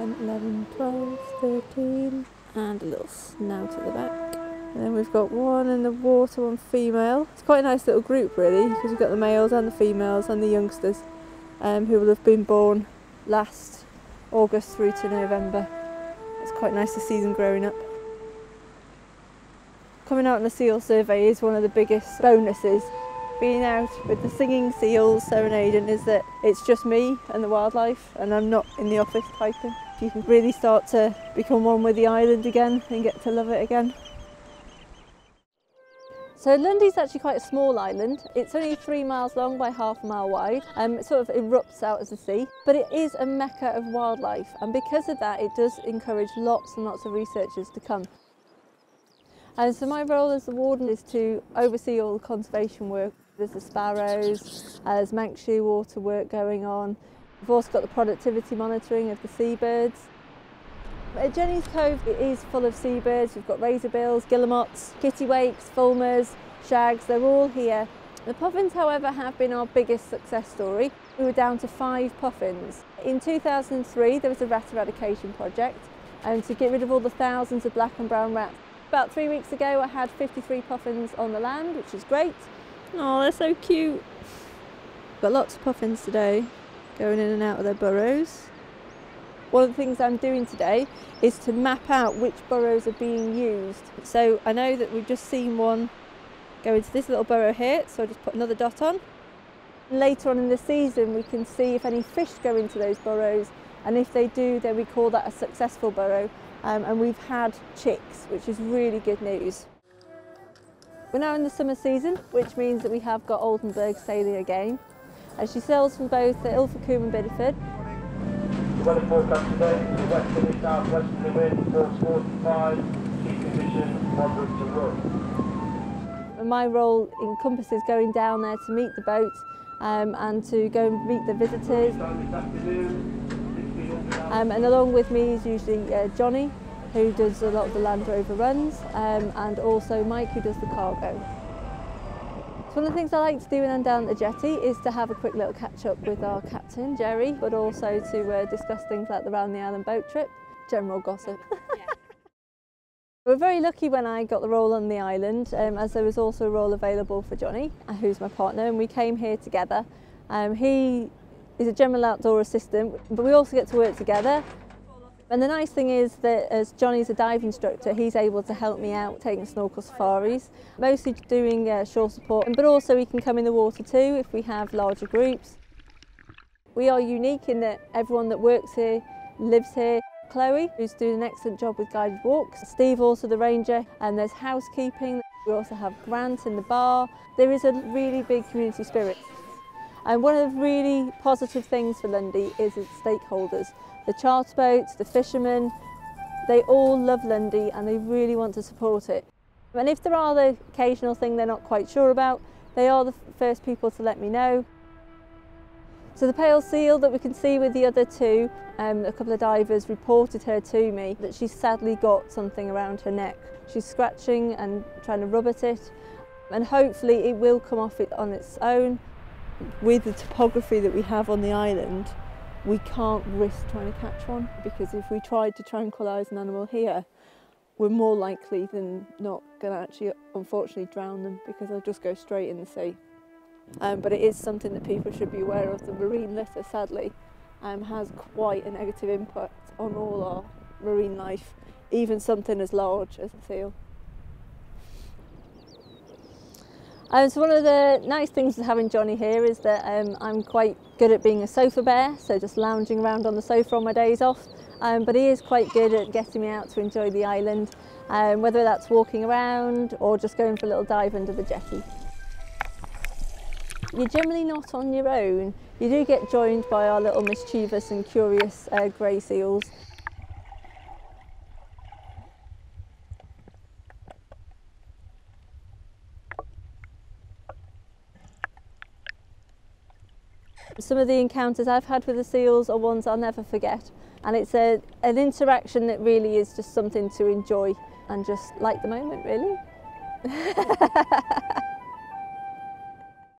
10, 11, 12, 13, and a little snout at the back. And then we've got one in the water, one female. It's quite a nice little group really, because we've got the males and the females and the youngsters um, who will have been born last August through to November. It's quite nice to see them growing up. Coming out on a seal survey is one of the biggest bonuses. Being out with the singing seals serenading is that it's just me and the wildlife and I'm not in the office typing. You can really start to become one with the island again and get to love it again. So Lundy's actually quite a small island. It's only three miles long by half a mile wide. Um, it sort of erupts out as the sea, but it is a mecca of wildlife. And because of that, it does encourage lots and lots of researchers to come. And so my role as the warden is to oversee all the conservation work. There's the sparrows, uh, there's Manx shearwater work going on. We've also got the productivity monitoring of the seabirds. At Jenny's Cove it is full of seabirds. We've got razorbills, guillemots, kittiwakes, fulmars, shags, they're all here. The puffins, however, have been our biggest success story. We were down to five puffins. In 2003, there was a rat eradication project and to get rid of all the thousands of black and brown rats. About three weeks ago, I had 53 puffins on the land, which is great. Oh, they're so cute. Got lots of puffins today, going in and out of their burrows. One of the things I'm doing today is to map out which burrows are being used. So I know that we've just seen one go into this little burrow here, so I just put another dot on. Later on in the season we can see if any fish go into those burrows and if they do then we call that a successful burrow um, and we've had chicks which is really good news. We're now in the summer season which means that we have got Oldenburg sailing again and she sails from both Ilfracombe and Bideford the weather forecast today is westerly southwesterly wind, force 45, sea condition moderate to rough. My role encompasses going down there to meet the boat um, and to go and meet the visitors. Um, and along with me is usually uh, Johnny, who does a lot of the Land Rover runs, um, and also Mike, who does the cargo. So one of the things I like to do when I'm down at the jetty is to have a quick little catch up with our captain, Jerry, but also to uh, discuss things like the round the island boat trip, general gossip. Yeah. We're very lucky when I got the role on the island, um, as there was also a role available for Johnny, uh, who's my partner, and we came here together. Um, he is a general outdoor assistant, but we also get to work together and the nice thing is that as Johnny's a dive instructor, he's able to help me out taking snorkel safaris, mostly doing uh, shore support, but also he can come in the water too if we have larger groups. We are unique in that everyone that works here lives here. Chloe, who's doing an excellent job with guided walks, Steve also the ranger, and there's housekeeping. We also have Grant in the bar. There is a really big community spirit. And one of the really positive things for Lundy is its stakeholders. The charter boats, the fishermen, they all love Lundy and they really want to support it. And if there are the occasional thing they're not quite sure about, they are the first people to let me know. So the pale seal that we can see with the other two, um, a couple of divers reported her to me that she's sadly got something around her neck. She's scratching and trying to rub at it and hopefully it will come off it on its own. With the topography that we have on the island, we can't risk trying to catch one because if we tried to tranquilise an animal here, we're more likely than not going to actually, unfortunately, drown them because they'll just go straight in the sea. Um, but it is something that people should be aware of. The marine litter, sadly, um, has quite a negative impact on all our marine life, even something as large as a seal. Um, so one of the nice things of having Johnny here is that um, I'm quite good at being a sofa bear, so just lounging around on the sofa on my days off. Um, but he is quite good at getting me out to enjoy the island, um, whether that's walking around or just going for a little dive under the jetty. You're generally not on your own. You do get joined by our little mischievous and curious uh, grey seals. Some of the encounters I've had with the seals are ones I'll never forget. And it's a, an interaction that really is just something to enjoy and just like the moment, really.